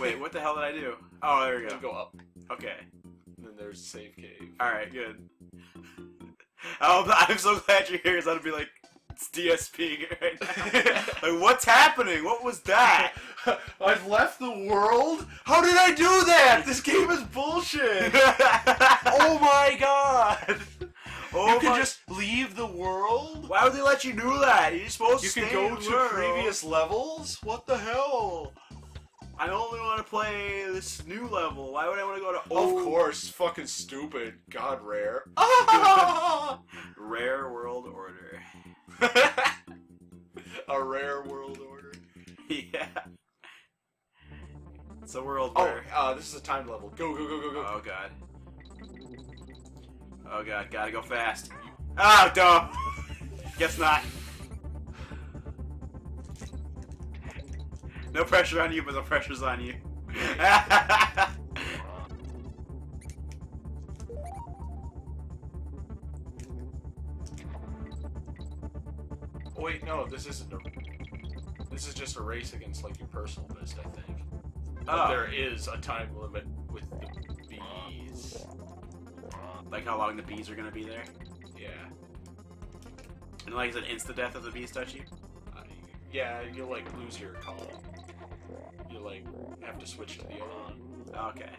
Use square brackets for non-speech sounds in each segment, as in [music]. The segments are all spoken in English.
Wait, what the hell did I do? [laughs] Oh, there we You go. go up, Okay. and then there's save cave. All right, good. [laughs] Oh, [laughs] I'm so glad you're here. Cause I'd be like, it's DSP right now. like, what's happening? What was that? I've left the world. How did I do that? This game is bullshit. oh my god! Oh you can my- just leave the world. Why would they let you do that? You're supposed You to can stay go in the to world. previous levels. What the hell? I only want to play this new level. Why would I want to go to Of old, course, fucking stupid. God rare. [laughs] rare world order? [laughs] A rare world order. yeah. It's a world Oh, where. uh, this is a time level. Go, go, go, go, go. Oh god. Oh god, gotta go fast. Oh, dumb. Guess not. No pressure on you, but the pressure's on you. Oh, [laughs] wait, no, this isn't a. This is just a race against like your personal best, I think. But Oh. there is a time limit with the bees. like how long the bees are gonna be there. Yeah. And like, is it insta death if the bees touch you? I, yeah, you'll like lose your call. Have to switch to the other one, Okay.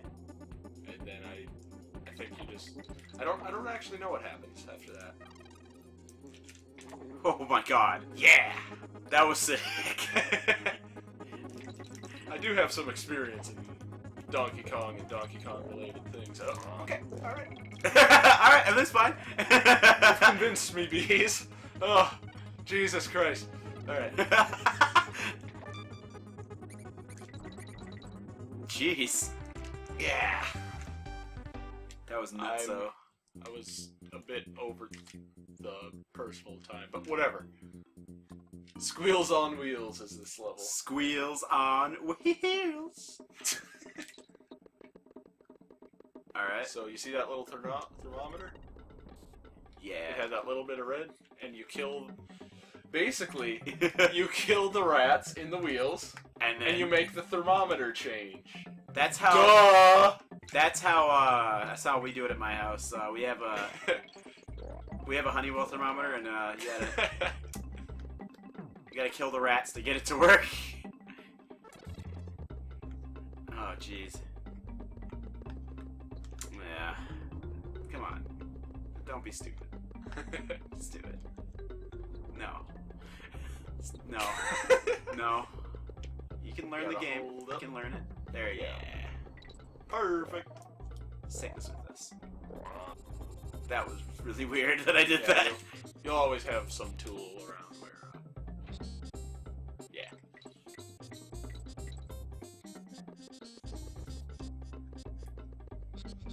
and then I, I think you just. I don't. I don't actually know what happens after that. Oh my god. Yeah! That was sick. [laughs] I do have some experience in Donkey Kong and Donkey Kong related things. Oh, okay, all right. Alright, [laughs] everything's fine. [laughs] You've convinced me, bees. Oh, Jesus Christ. All Jeez. Yeah. That was nuts, though. I was a bit over the personal time, but whatever. Squeals on wheels is this level. Squeals on wheels. [laughs] Alright. So you see that little thermo- thermometer? Yeah. It had that little bit of red, and you kill. Basically, [laughs] you kill the rats in the wheels, and then and you make the thermometer change. that's how Duh! that's how uh that's how we do it at my house. Uh, we have a [laughs] we have a Honeywell thermometer and uh you gotta [laughs] you gotta kill the rats to get it to work. oh jeez. Yeah. Come on. Don't be stupid. Let's do it. No. No. [laughs] No. You can learn the game. You can learn it. There you Yeah. go. Perfect. Sickness with us. That was really [laughs] weird that I did Yeah, that. You'll, you'll always have some tool around where. Uh, yeah.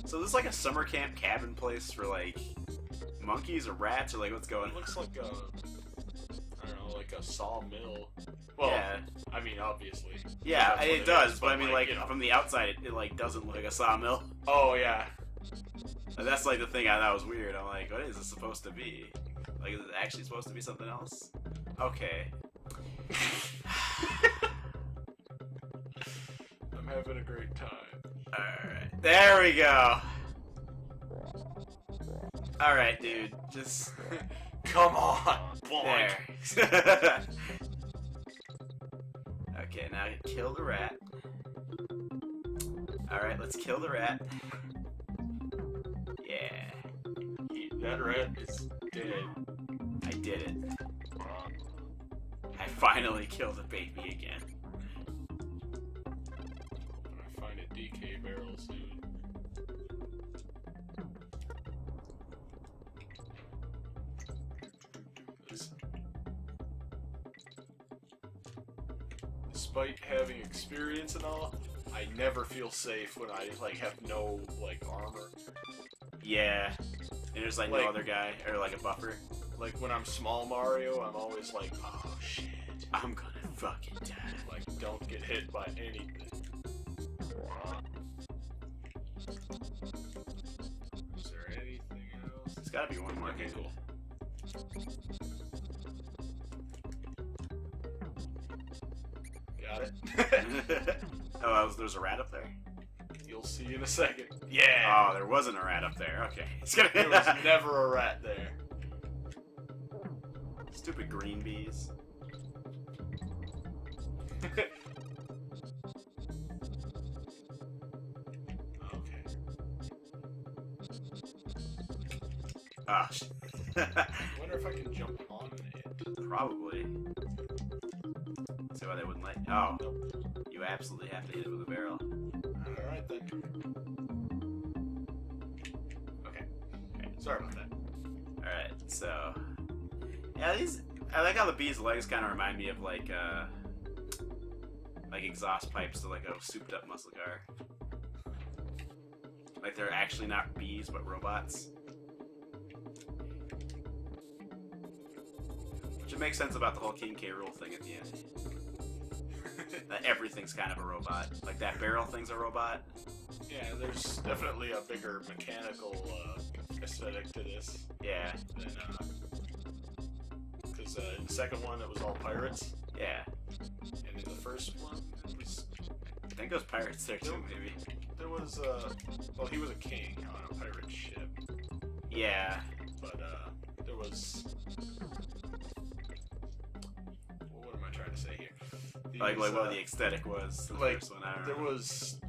So this is like a summer camp cabin place for like monkeys or rats or like what's going It on? looks like a. a sawmill. Well, yeah, I mean, obviously. yeah, it it does. is, but I mean, like you know. from the outside, it, it like doesn't look like a sawmill. Oh yeah. And that's like the thing I thought was weird. I'm like, what is this supposed to be? Like, is it actually supposed to be something else? Okay. [laughs] I'm having a great time. Alright. There we go. Alright, dude. Just [laughs] Come on, boy. there. [laughs] okay, now kill the rat. Alright, let's kill the rat. Yeah. That rat is dead. I did it. I finally killed a baby again. When I find a DK barrel soon. Despite having experience and all, I never feel safe when I like have no like armor. Yeah. And there's like, Like- no other guy or like a buffer. Like when I'm small Mario, I'm always like, oh shit. I'm gonna fucking die. Like don't get hit by anything. Got it. [laughs] Oh, was, there's a rat up there. You'll see in a second. Yeah. Oh, there wasn't a rat up there. Okay. [laughs] It's gonna. There was [laughs] never a rat there. Stupid green bees. Okay. Ah. I wonder if I can jump on it. Probably. See why they wouldn't let. Oh, you absolutely have to hit it with a barrel. Alright then. Okay. Okay. Sorry about that. All right. So, yeah, these. I like how the bees' legs kind of remind me of like, uh, like exhaust pipes to like a souped-up muscle car. Like they're actually not bees but robots. Which it makes sense about the whole King K. Rool thing at the end. Everything's kind of a robot. Like that barrel thing's a robot. Yeah, there's definitely a bigger mechanical uh, aesthetic to this Yeah. because uh, in the second one it was all pirates, Yeah. and in the first one it was I think those pirates there too, maybe. there was uh well he was a king on a pirate ship, Yeah. but uh there was Like, like what uh, the aesthetic was. The like, one, there was.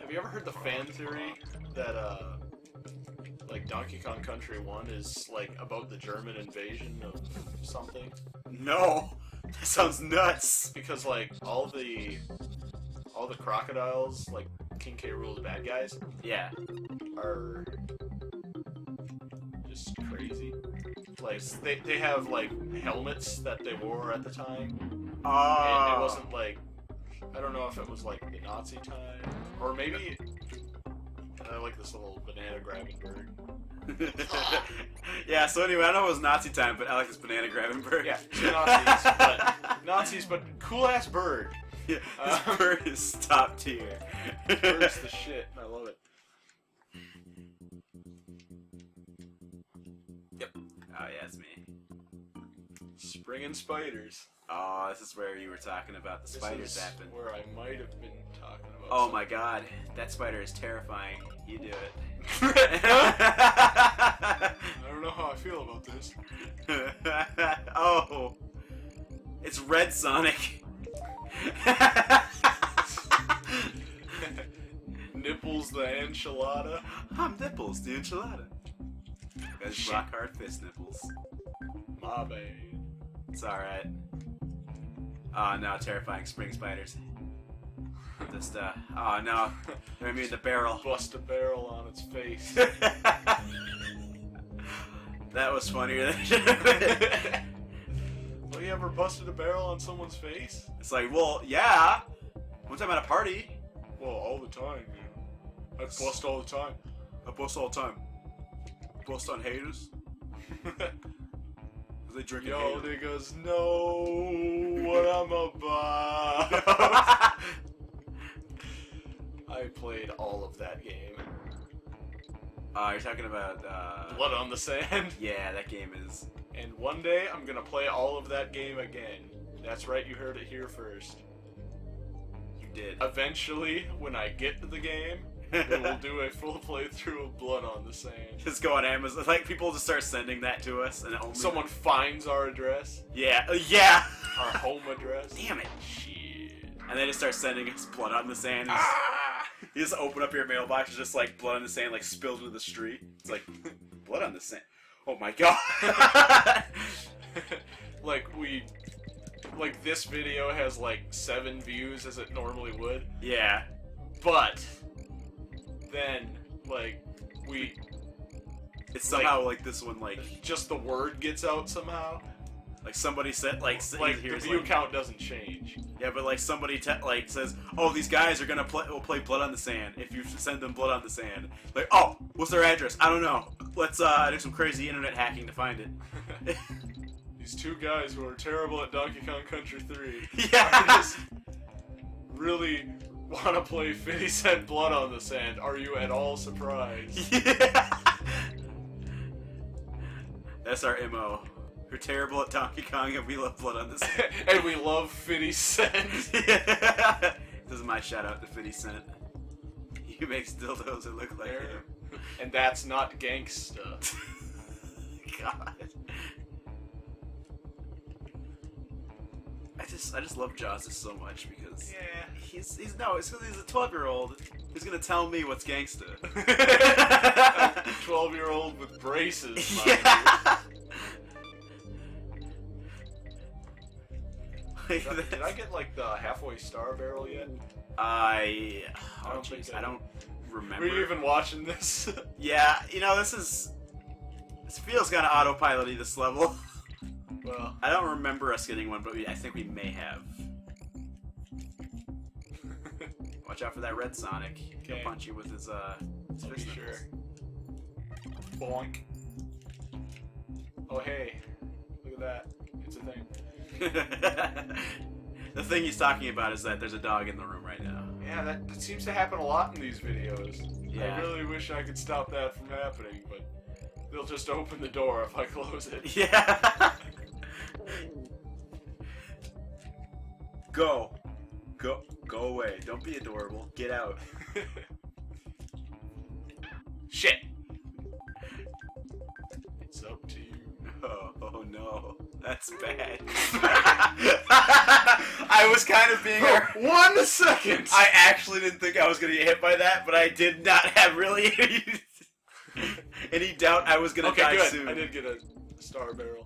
Have you ever heard the fan theory that uh, like Donkey Kong Country One is like about the German invasion of something? No, [laughs] that sounds nuts. Because like all the all the crocodiles, like King K. Rool's bad guys, Yeah, are just crazy. Like they, they have like helmets that they wore at the time, and oh, it wasn't like I don't know if it was like the Nazi time or maybe I like this little banana grabbing bird. [laughs] yeah. So anyway, I know it was Nazi time, but I like this banana grabbing bird. Yeah, two Nazis, but Nazis, but cool ass bird. [laughs] yeah, Uh, this bird is top tier. Bird's the [laughs] shit. Spiders. Oh, this is where you were talking about the This spiders is happen. Where I might have been talking about. Oh my god, that spider is terrifying. You do it. [laughs] I don't know how I feel about this. [laughs] oh, it's Red Sonic. [laughs] Nipples the enchilada. I'm Nipples, the enchilada. Shit. rock hard fist nipples. My bad. It's alright. Oh no, terrifying spring spiders. Just, uh, oh no, [laughs] they're me in the barrel. Bust a barrel on its face. [laughs] that was funnier than it [laughs] should have been. well, you ever busted a barrel on someone's face? It's like, well, yeah. One time at a party, Well, all the time, man. I bust all the time. I bust all the time. Bust on haters. They drink Yo, niggas know what I'm about. [laughs] I played all of that game. uh, you're talking about, uh... Blood on the Sand. [laughs] Yeah, that game is... And one day I'm gonna play all of that game again. That's right, you heard it here first. You did. Eventually, when I get to the game, [laughs] we will do a full playthrough of Blood on the Sand. just go on Amazon. Like, people just start sending that to us, and only... Someone finds our address, Yeah, uh, yeah! our [laughs] home address. Damn it. Shit. And they just start sending us blood on the sand. Ah! [laughs] You just open up your mailbox, it's just like blood on the sand, like spilled into the street. It's like blood on the sand. Oh my god! like we like this video has like seven views as it normally would yeah, but then like we it's somehow like, this one, like just the word gets out somehow like somebody said, like like the view like- count doesn't change Yeah, but like somebody te- like says, "Oh, these guys are gonna play will play Blood on the Sand." If you send them Blood on the Sand, like, "Oh, what's their address? I don't know. Let's uh do some crazy internet hacking to find it." [laughs] these two guys who are terrible at donkey kong country 3 [laughs] yeah. are just really want to play 50 cent blood on the sand are you at all surprised [laughs] yeah. That's our mo. We're terrible at Donkey Kong and we love Blood on the Sand. [laughs] and we love 50 cent [laughs] yeah. This is my shout out to 50 Cent. He makes dildos that look like There. him. And that's not gangsta. God. I just I just love Justice so much because Yeah. he's he's no, it's 'cause he's a 12 year old who's gonna tell me what's gangsta. [laughs] [laughs] 12 year old with braces, [laughs] yeah. Like, Did I, did I get like the halfway star barrel yet? I I oh don't jeez, think I I don't remember. Were you even watching this? Yeah, you know this is this feels kind of autopilot this level. Well, I don't remember us getting one, but we, I think we may have. [laughs] Watch out for that red Sonic. He'll Okay. punch you with his uh. His I'll be fist sure. Boink. Oh hey, look at that. It's a thing. [laughs] the thing he's talking about is that there's a dog in the room right now. Yeah, that, that seems to happen a lot in these videos. Yeah. I really wish I could stop that from happening, but they'll just open the door if I close it. [laughs] Yeah. Go. Go. Go away. Don't be adorable. Get out. [laughs] Shit. It's up to you. Oh, [laughs] oh no. That's [laughs] bad. I was kind of being. One second. I actually didn't think I was gonna get hit by that, but I did not have really any, any doubt I was gonna okay, die good. soon. I did get a star barrel.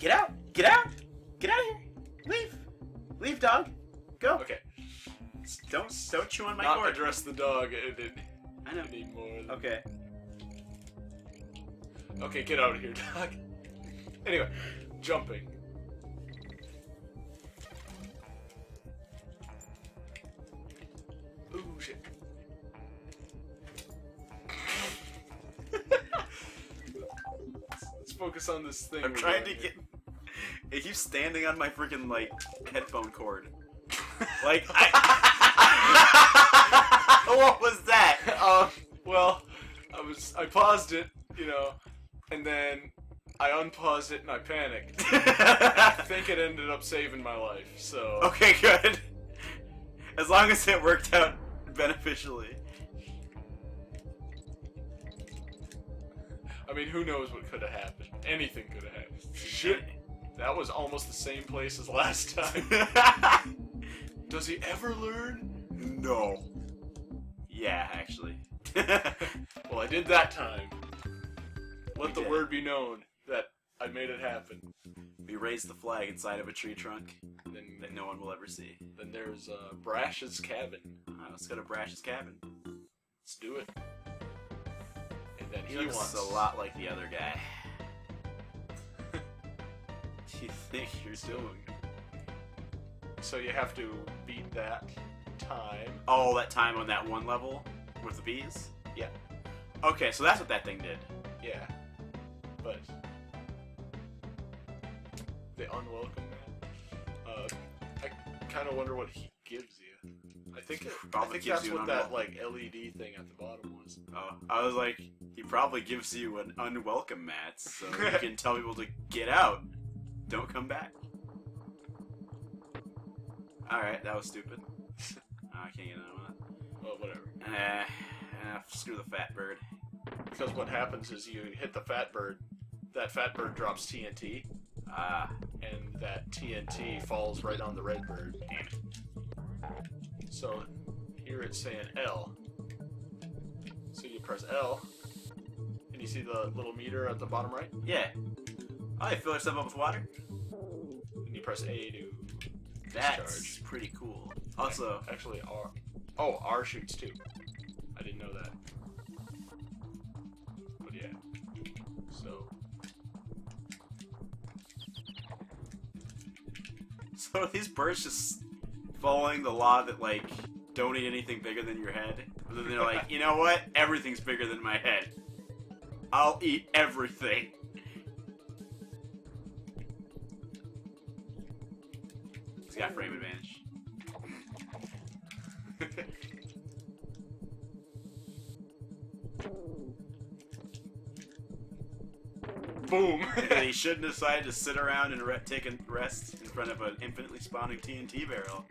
Get out! Get out! Get out of here! Leave! Leave, dog! Go! Okay. Don't don't chew on my Not cord. address the dog it, it, I know. anymore. Okay. Okay, get out of here, [laughs] dog. Anyway, jumping. Ooh, shit. [laughs] Let's focus on this thing. I'm trying to doing get. It keeps standing on my freaking like headphone cord. [laughs] Like I. [laughs] what was that? um, well, I was I paused it, you know, and then I unpaused it and I panicked. [laughs] I think it ended up saving my life. So okay, good. As long as it worked out beneficially. I mean, who knows what could have happened? Anything could have happened. Shit, that was almost the same place as last time. [laughs] Does he ever learn? no. Yeah, actually. [laughs] [laughs] Well, I did that time. Let You the did. word be known that I made it happen. we raised the flag inside of a tree trunk then, that no one will ever see. then there's uh, Brash's cabin. Uh, let's go to Brash's cabin. Let's do it. And then He he, looks wants a lot like the other guy. You think you're doing? So you have to beat that time. All that time on that one level with the bees? Yeah. Okay, so that's what that thing did. Yeah. But the unwelcome man. Uh, I kind of wonder what he gives you. I think it, I think gives that's what that like LED thing at the bottom was. Oh, I was like, he probably gives you an unwelcome mat, so you [laughs] can tell people to get out. Don't come back. Alright, that was stupid. [laughs] Oh, I can't get on that. Well, whatever. Eh, eh, screw the fat bird. Because what happens is you hit the fat bird. That fat bird drops TNT, Ah, and that TNT falls right on the red bird. So here it's saying L. So you press L, and you see the little meter at the bottom right, yeah. Oh, you fill yourself up with water? and you press A to That's discharge. pretty cool. Also, Actually, R. Oh, R shoots too. I didn't know that. But yeah. So so are these birds just following the law that, like, don't eat anything bigger than your head? But then they're like, [laughs] you know what? Everything's bigger than my head. I'll eat everything. He's got frame advantage. [laughs] boom. [laughs] that he shouldn't decide to sit around and re- take a rest in front of an infinitely spawning TNT barrel.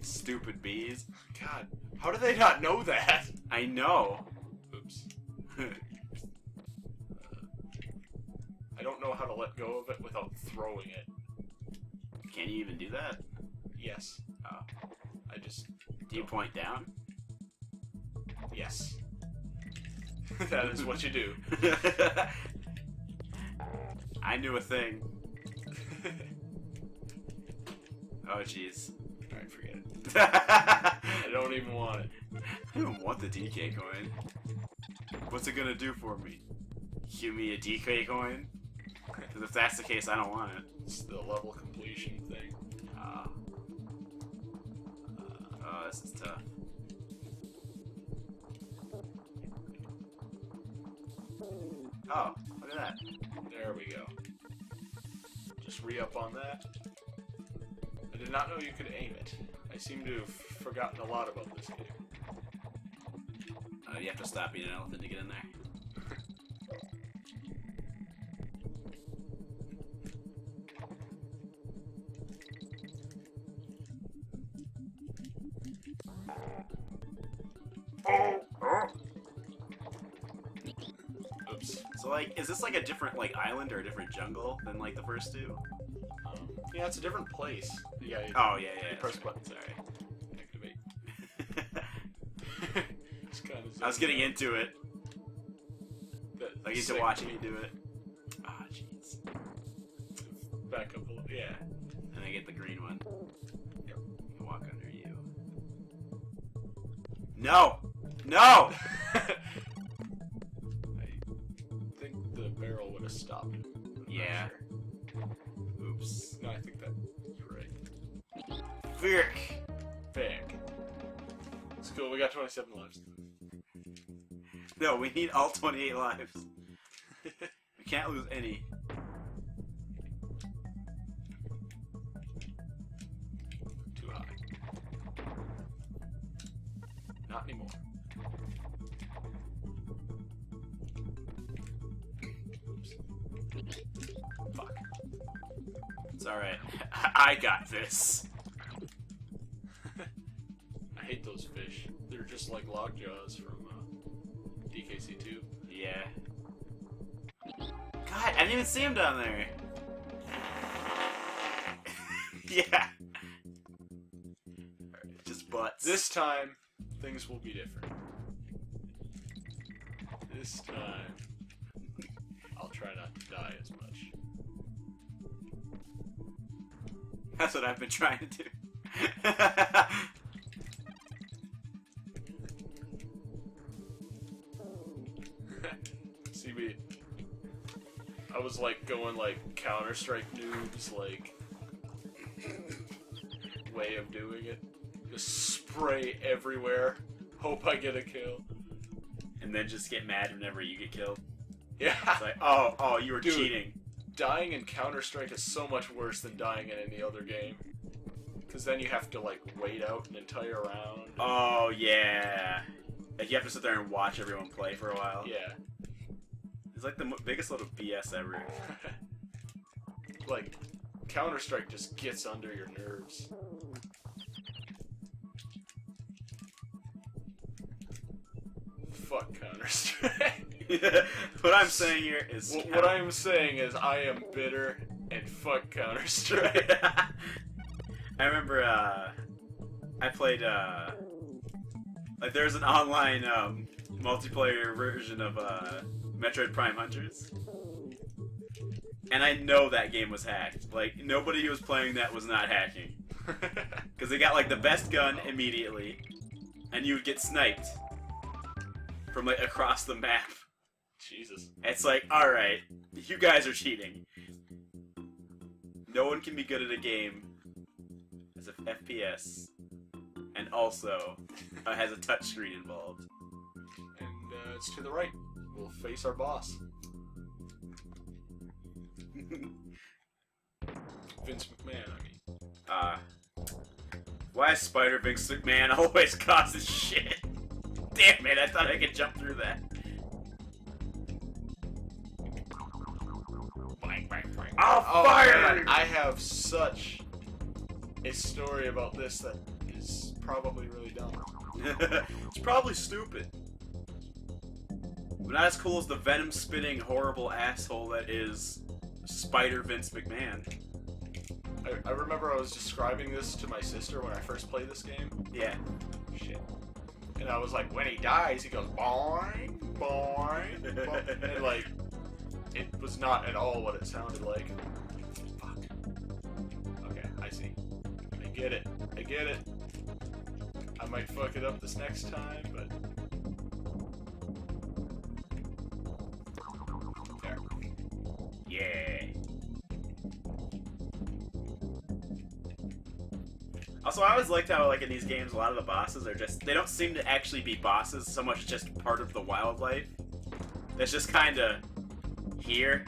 Stupid bees. God, how do they not know that? I know. Oops. [laughs] Uh, I don't know how to let go of it without throwing it. Can you even do that? Yes. Oh. I just Do you point down? yes. [laughs] that is what you do. [laughs] I knew a thing. [laughs] Oh jeez. Alright, forget it. I I don't even want it. I don't want the DK coin. What's it gonna do for me? Give me a DK coin? Because if that's the case, I don't want it. It's the level completion thing. Ah. oh, this is tough. Oh, look at that. There we go. Just re-up on that. I did not know you could aim it. I seem to have forgotten a lot about this game. Uh, you have to stop eating an elephant to get in there. Is this like a different like island or a different jungle than like the first two? Um, yeah, it's a different place. Yeah, you, Oh yeah, yeah. you press right. button. Sorry. Activate. [laughs] Kind of I was getting into it. that, Like into sick watching you do it. Ah, jeez. Back up a little. Yeah. And I get the green one. Yep. Walk under you. No! No! Barrel would have stopped it. I'm not Yeah. sure. Oops. No, I think that's right. Frick! Big. It's cool. We got 27 lives. No, we need all 28 lives. [laughs] We can't lose any. Got this. [laughs] I hate those fish. They're just like lockjaws from uh, DKC2. Yeah. God, I didn't even see him down there. [laughs] yeah. Just butts. This time, things will be different. This time, I'll try not to die as much. That's what I've been trying to do. See me. I was like going like Counter Strike noobs, like way of doing it. Just spray everywhere. Hope I get a kill. and then just get mad whenever you get killed. Yeah. It's like, oh, oh, you were Dude. cheating. Dying in Counter Strike is so much worse than dying in any other game. Because then you have to like wait out an entire round. Oh yeah. Like you have to sit there and watch everyone play for a while. Yeah. It's like the biggest load of BS ever. [laughs] like Counter Strike just gets under your nerves. Fuck Counter Strike. [laughs] [laughs] what I'm saying here is what, what I am saying is I am bitter and fuck Counter Strike. [laughs] I remember uh, I played uh, like there's an online um, multiplayer version of uh, Metroid Prime Hunters, and I know that game was hacked. Like nobody who was playing that was not hacking [laughs] because they got like the best gun immediately, and you would get sniped from like across the map. Jesus. It's like, all right, you guys are cheating. No one can be good at a game as a FPS, and also uh, has a touchscreen involved. And uh, it's to the right. We'll face our boss. [laughs] Vince McMahon, I mean. uh, why is Spider Vince McMahon [laughs] always causes shit? Damn it! I thought I could jump through that. Oh, fire! man, I have such a story about this that is probably really dumb. [laughs] it's probably stupid. But not as cool as the venom spitting horrible asshole that is Spider Vince McMahon. I, I remember I was describing this to my sister when I first played this game. Yeah. Shit. And I was like, when he dies, he goes boing, boing, boing. [laughs] and like, it was not at all what it sounded like. I see. I get it. I get it. I might fuck it up this next time, but. Yeah. Also, I always liked how, like, in these games, a lot of the bosses are just, they don't seem to actually be bosses so much just part of the wildlife. That's just kind of here.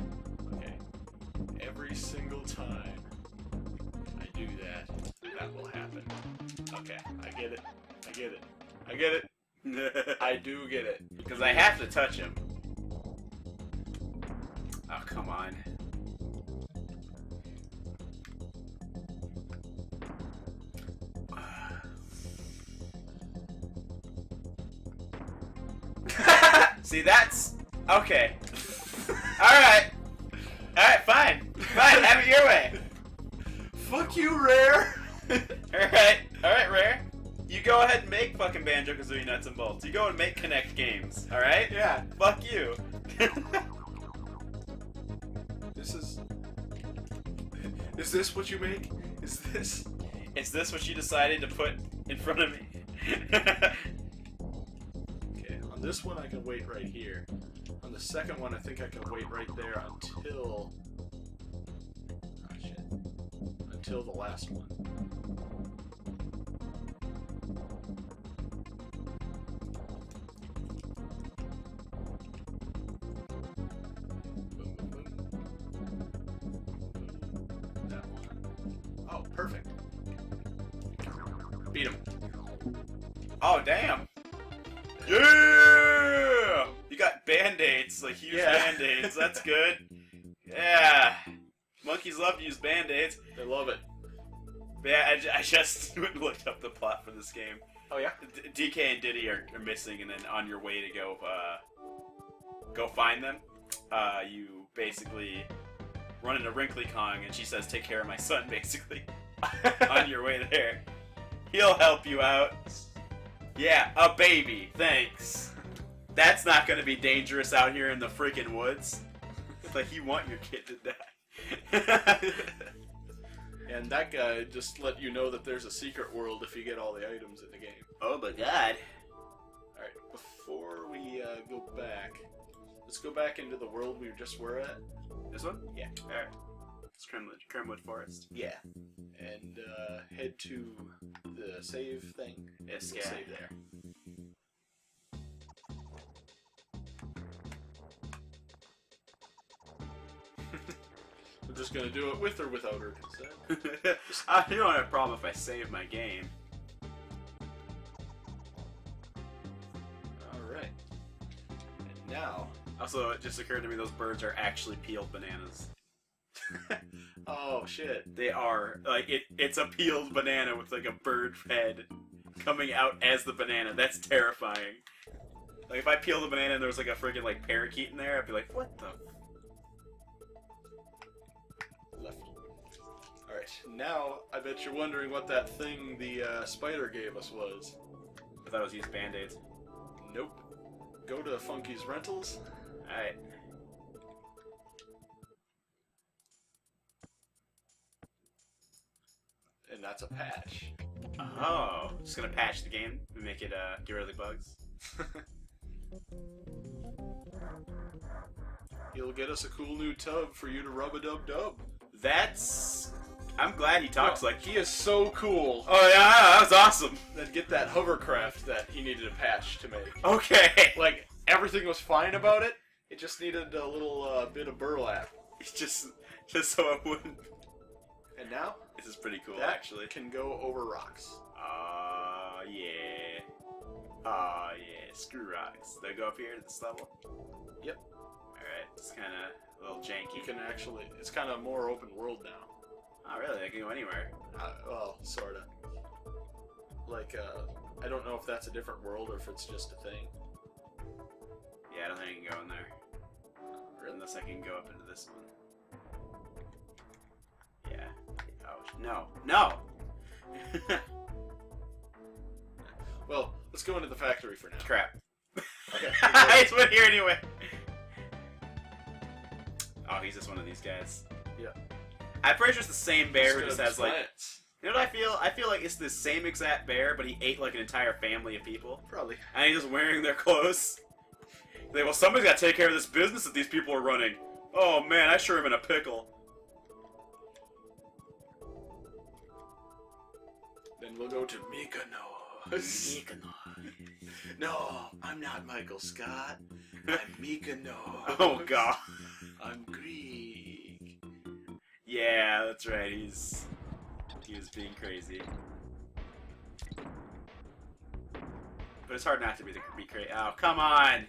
To touch him. Oh, come on. [laughs] See, that's okay. All right, all right, fine, fine. Have it your way. Fuck you, Rare! All right, all right, rare. You go ahead and make fucking Banjo Kazooie nuts and bolts. You go and make Kinect games. All right. yeah, Fuck you. this is. Is this what you make? Is this. Is this what you decided to put in front of me? Okay, on this one I can wait right here. On the second one, I think I can wait right there until. Oh shit. Until the last one. Oh damn. Yeah. You got band-aids, like huge Yeah. band-aids. That's [laughs] good. Yeah. Monkeys love to use band-aids. They love it. Yeah, I, I just [laughs] looked up the plot for this game. Oh yeah. D- DK and Diddy are, are missing, and then on your way to go uh, go find them, uh, you basically run into Wrinkly Kong, and she says, "Take care of my son." [laughs] Basically, on your way there, he'll help you out. Yeah, a baby. Thanks. That's not gonna be dangerous out here in the freaking woods. It's like you want your kid to die. [laughs] And that guy just let you know that there's a secret world if you get all the items in the game. oh my god. Alright, before we uh, go back, let's go back into the world we just were at. This one? Yeah. Alright. It's Kremwood, Kremwood Forest. Yeah. And uh, head to the save thing. Yes, yeah. Save there. [laughs] We're just gonna do it with or without her consent. [laughs] I don't have a problem if I save my game. Alright. And now. Also, it just occurred to me those birds are actually peeled bananas. Oh shit. They are like it. It's a peeled banana with like a bird head coming out as the banana. That's terrifying. Like if I peeled a banana and there was like a freaking like parakeet in there, I'd be like, what the? Left. Alright, now I bet you're wondering what that thing the uh, spider gave us was. I thought it was used band-aids. Nope. Go to Funky's Rentals. All right. And that's a patch. Oh, just gonna patch the game and make it uh, get rid of the bugs. [laughs] He'll get us a cool new tub for you to rub a dub dub. That's. I'm glad he talks like. he is so cool. Oh yeah, that was awesome. Then get that hovercraft that he needed a patch to make. Okay. [laughs] Like everything was fine about it. It just needed a little uh, bit of burlap. It's just, just so I wouldn't. And now This is pretty cool, that actually. can go over rocks. Ah, yeah. Ah, yeah. Screw rocks. They go up here to this level. Yep. All right. It's kind of a little janky. You can actually. It's kind of more open world now. Oh, really? I can go anywhere. Uh, well, sorta. Like, uh, I don't know if that's a different world or if it's just a thing. Yeah, I don't think I can go in there. Unless I can go up into this one. No. No! [laughs] Well, let's go into the factory for now. Crap. Okay. [laughs] I just went here anyway. Oh, he's just one of these guys. Yeah. I'm pretty sure it's the same bear who Just has like. You know what I feel? I feel like it's the same exact bear, but he ate like an entire family of people, Probably. and he's just wearing their clothes. Like, well, somebody's got to take care of this business that these people are running. Oh man, I sure am in a pickle. We'll go to Mykonos. Mykonos. no, I'm not Michael Scott. I'm Mykonos. [laughs] Oh god. I'm Greek. Yeah, that's right. He's he was being crazy. But it's hard not to be the be crazy. Oh, come on!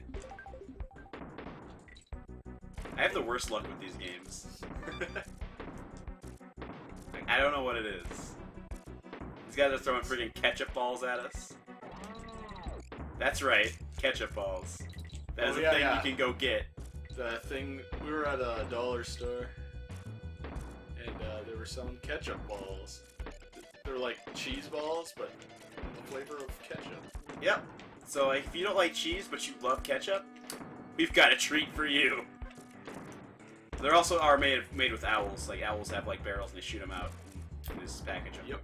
I have the worst luck with these games. Like, [laughs] I don't know what it is. These guys are throwing freaking ketchup balls at us. That's right, ketchup balls. That is Oh, a thing yeah. you can go get. the thing, we were at a dollar store, and uh, they were selling ketchup balls. They're like cheese balls, but the flavor of ketchup. Yep. So like, if you don't like cheese but you love ketchup, we've got a treat for you. There also are made made with owls. Like owls have like barrels and they shoot them out and just package them. Yep.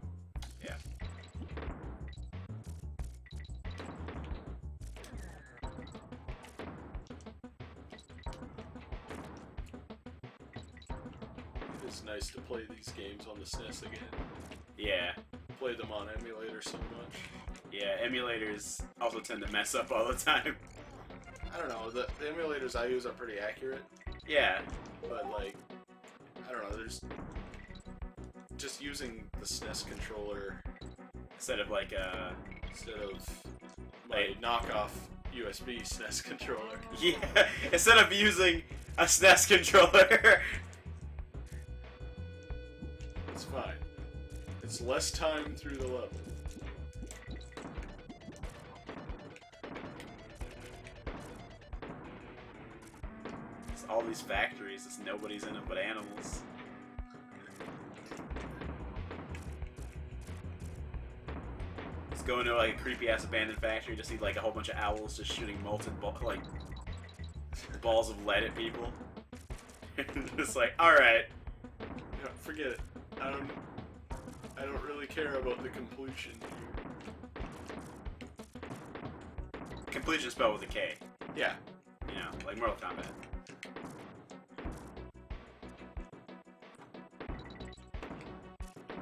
Nice to play these games on the SNES again. Yeah. Play them on emulator so much. Yeah. Emulators also tend to mess up all the time. I don't know. The, the emulators I use are pretty accurate, Yeah. but like, I don't know. There's just using the SNES controller Instead of like a. instead of my Like- knockoff USB SNES controller. [laughs] Yeah. Instead of using a SNES controller. [laughs] It's less time through the level. It's all these factories. It's nobody's in them but animals. Let's go into like a creepy ass abandoned factory. Just see like a whole bunch of owls just shooting molten ball like balls of lead at people. [laughs] just like, all right, Yeah, forget it. I don't. I don't really care about the completion here. completion spell with a K. Yeah. You know, like Mortal Kombat.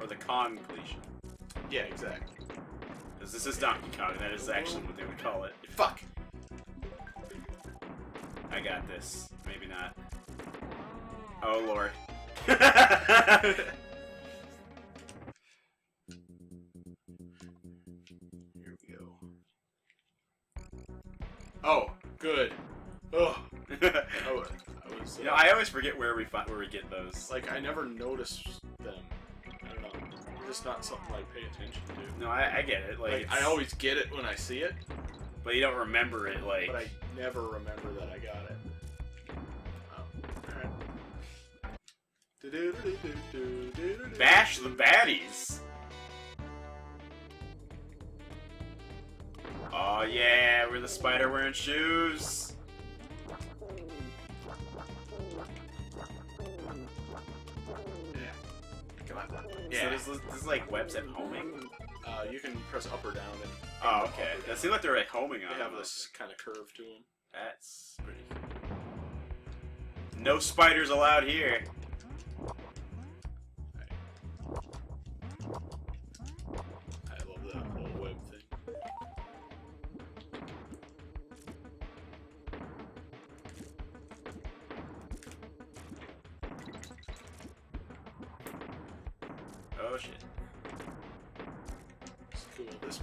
Or the completion. Yeah, exactly. Because this is Donkey Kong, and that is actually what they would call it. Fuck. I got this. Maybe not. Oh lord. [laughs] Oh, good. Oh, [laughs] I was. Uh, you know, I always forget where we find where we get those. like I never noticed them. I don't know. Just not something I pay attention to. no, I, I get it. Like, Like I always get it when I see it, but you don't remember it. Like, but I never remember that I got it. Oh, alright. Bash the baddies. Oh yeah, we're the spider wearing shoes. Yeah. Come on. So this, is- this is like webs at homing. Uh, you can press up or down and. Oh, okay. That seems like they're like homing on. They have this kind of curve to them. That's pretty cool. No spiders allowed here.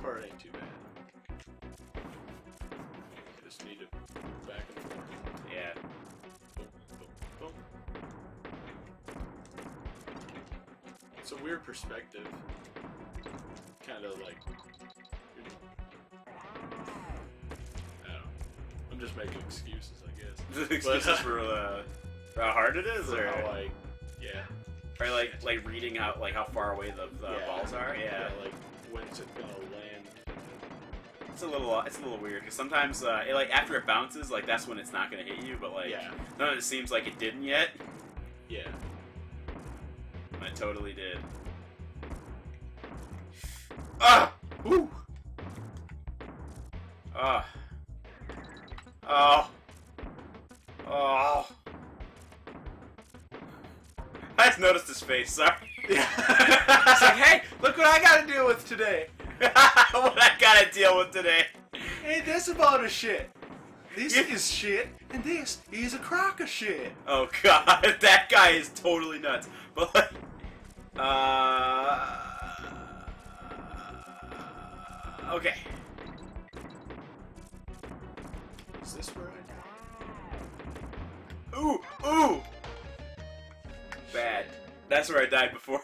part ain't too bad. Just need to back and forth. Yeah. Boom, boom, boom. It's a weird perspective. Kind of like... I'm just making excuses, I guess. [laughs] excuses just for uh, how hard it is, or how, like, yeah, or like like reading out like how far away the, the yeah. balls are. Yeah, yeah like when's it going? It's a little it's a little weird because sometimes uh, it, like after it bounces, like that's when it's not gonna hit you. But like yeah, none of it seems like it didn't yet. yeah. And it totally did. Ah! Woo! Ah. Oh. Oh. I just noticed his face, sorry. [laughs] it's like, hey, look what I gotta deal with today. [laughs] [laughs] what I gotta deal with today. Ain't this about a shit? This Yeah. is shit, and this is a crock of shit. Oh [laughs] god, that guy is totally nuts. But like, uh, okay. Is this where I Ooh, ooh. Bad. That's where I died before.